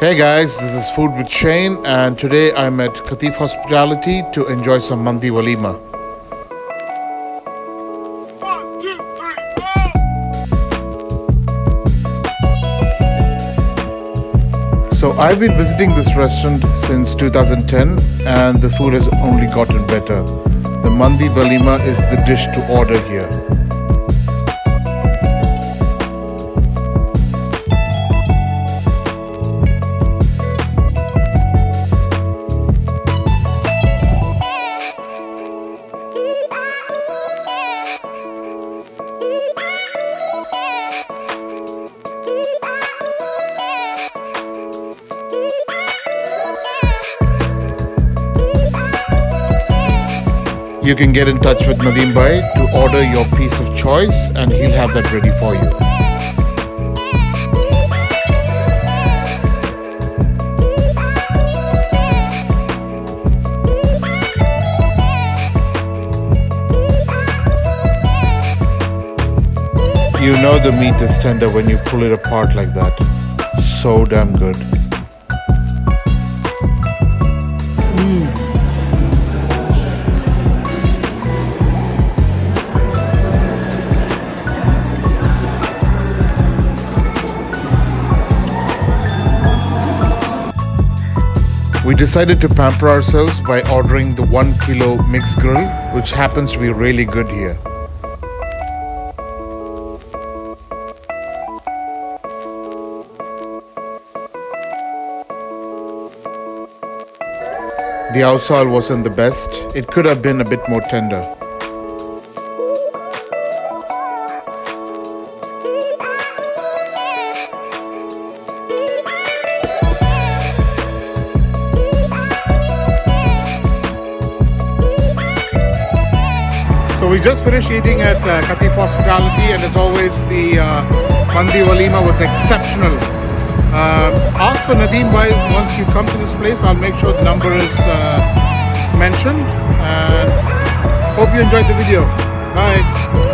Hey guys, this is Food with Shayne, and today I'm at Qatif Hospitality to enjoy some Mandi Waleema. One, two, three. So I've been visiting this restaurant since 2010, and the food has only gotten better. The Mandi Waleema is the dish to order here. You can get in touch with Nadeem Bhai to order your piece of choice, and he'll have that ready for you. You know the meat is tender when you pull it apart like that. So damn good. We decided to pamper ourselves by ordering the 1 kilo mixed grill, which happens to be really good here. The outsole wasn't the best. It could have been a bit more tender. So we just finished eating at uh, Qatif Hospitality and as always the uh, Mandi Waleema was exceptional. Uh, ask for Nadeem Bhai once you come to this place. I'll make sure the number is uh, mentioned and hope you enjoyed the video. Bye.